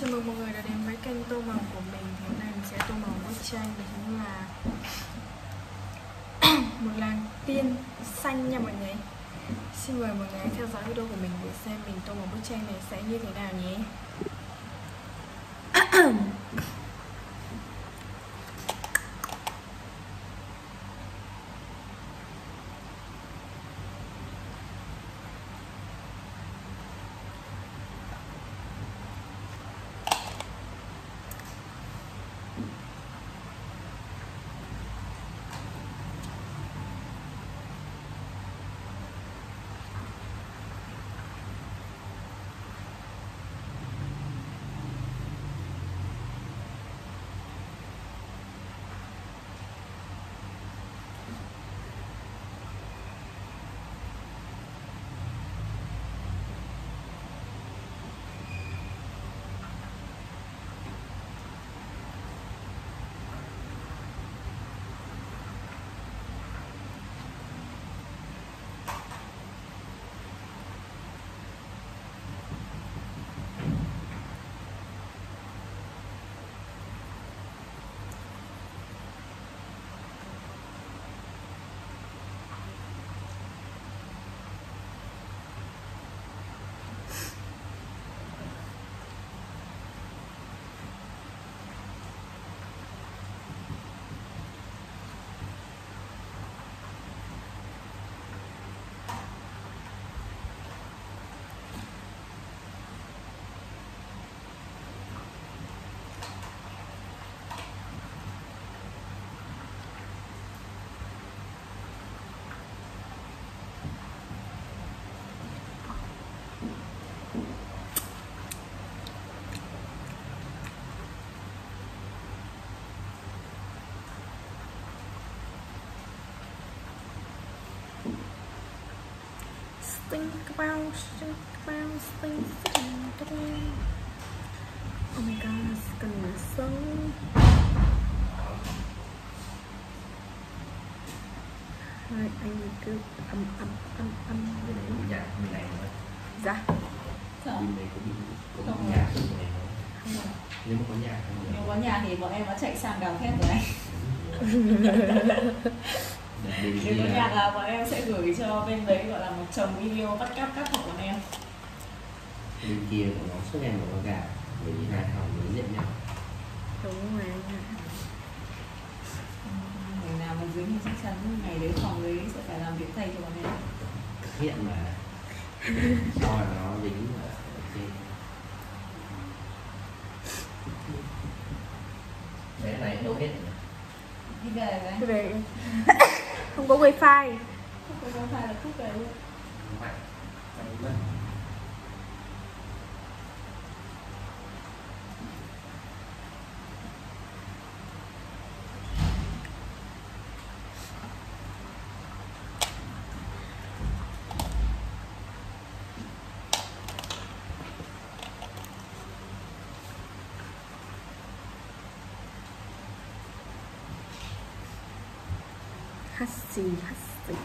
Chào mừng mọi người đã đến với kênh tô màu của mình. Thì hôm nay mình sẽ tô màu bức tranh. Đó chính là một làng tiên xanh nha mọi người. Xin mời mọi người theo dõi video của mình để xem mình tô màu bức tranh này sẽ như thế nào nhé. Think about, think about, think, think about. Oh my god, it's gonna be so. Hai anh cứ âm âm âm âm. Dạ, bên này nữa. Dạ. Sao? Bên này Không. nữa. Không rồi. Nếu mà có nhà Nếu có nhà thì bọn em đã chạy sang gào thét rồi anh Nếu có nhà là bọn em sẽ gửi cho bên đấy gọi là một chồng video bắt cắp cắt của bọn em bên kia của nó suốt ngày một con gà bởi vì hai thằng đối diện nhau. Đúng rồi ạ. Ngày nào mà dưới thì chắc chắn ngày đấy phòng đấy sẽ phải làm việc thay cho bọn em Thực hiện mà sau là nó dính ở trên Bé này đâu hết rồi. Đi về Cái này không có wifi. Không có wifi là cúp về luôn Mạnh. Mạnh mất. Husky, husky.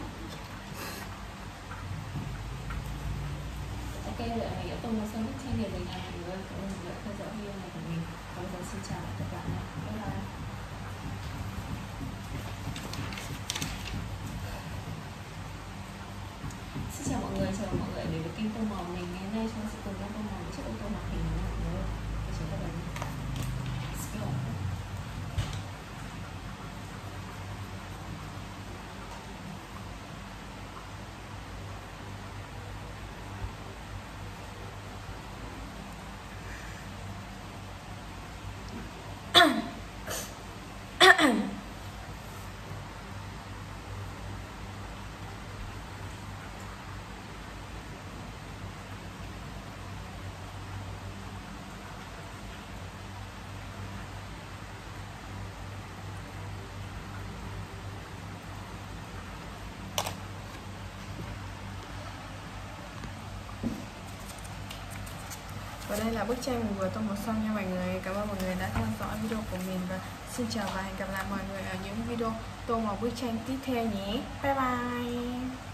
Ok, vậy mình đã tung một số bức tranh để mình làm mọi người Cảm ơn mọi người đã theo dõi video này của mình. Và bây giờ xin chào tất các bạn Bye bye. Xin chào mọi người, chào mọi người đến với kênh Tô Màu mình Ngày hôm nay chúng ta sẽ cùng nhau tô màu một chiếc ô tô hoạt hình nha mọi người Chào các bạn. Và đây là bức tranh mình vừa tô màu xong nha mọi người Cảm ơn mọi người đã theo dõi video của mình Và xin chào và hẹn gặp lại mọi người ở những video. Tô màu bức tranh tiếp theo nhé. Bye bye.